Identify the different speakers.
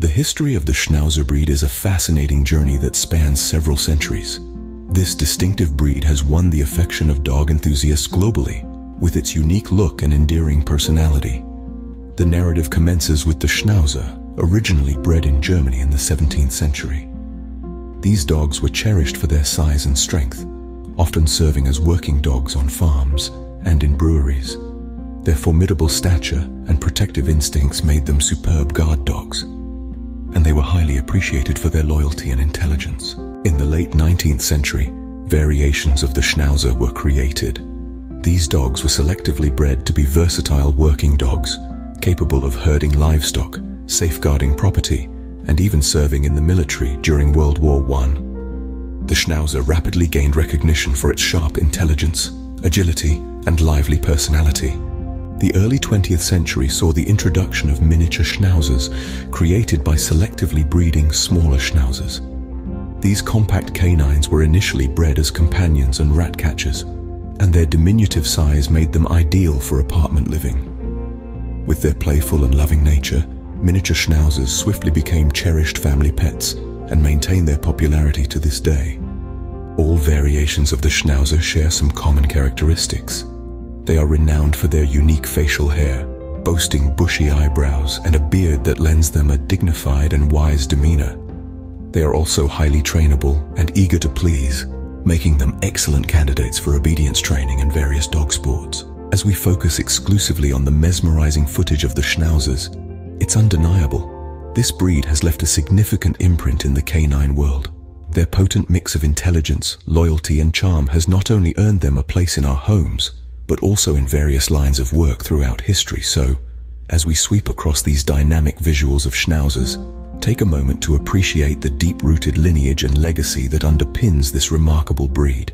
Speaker 1: The history of the Schnauzer breed is a fascinating journey that spans several centuries. This distinctive breed has won the affection of dog enthusiasts globally, with its unique look and endearing personality. The narrative commences with the Schnauzer, originally bred in Germany in the 17th century. These dogs were cherished for their size and strength, often serving as working dogs on farms and in breweries. Their formidable stature and protective instincts made them superb guard dogs and they were highly appreciated for their loyalty and intelligence. In the late 19th century, variations of the Schnauzer were created. These dogs were selectively bred to be versatile working dogs, capable of herding livestock, safeguarding property, and even serving in the military during World War I. The Schnauzer rapidly gained recognition for its sharp intelligence, agility, and lively personality. The early 20th century saw the introduction of miniature schnauzers, created by selectively breeding smaller schnauzers. These compact canines were initially bred as companions and rat catchers, and their diminutive size made them ideal for apartment living. With their playful and loving nature, miniature schnauzers swiftly became cherished family pets and maintain their popularity to this day. All variations of the schnauzer share some common characteristics. They are renowned for their unique facial hair, boasting bushy eyebrows and a beard that lends them a dignified and wise demeanor. They are also highly trainable and eager to please, making them excellent candidates for obedience training and various dog sports. As we focus exclusively on the mesmerizing footage of the schnauzers, it's undeniable. This breed has left a significant imprint in the canine world. Their potent mix of intelligence, loyalty and charm has not only earned them a place in our homes, but also in various lines of work throughout history. So, as we sweep across these dynamic visuals of schnauzers, take a moment to appreciate the deep-rooted lineage and legacy that underpins this remarkable breed.